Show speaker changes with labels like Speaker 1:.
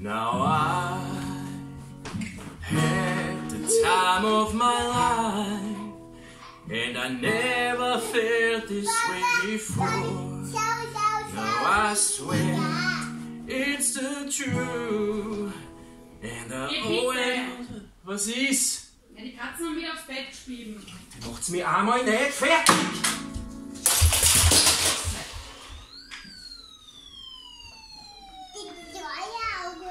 Speaker 1: Now I had the time of my life, and I never felt this way before. Now I swear it's the truth, and the
Speaker 2: Ihr
Speaker 1: whole Was ist?
Speaker 2: Ja, die Katzen haben wieder aufs Bett geschrieben.
Speaker 1: Macht's mir einmal nicht fertig!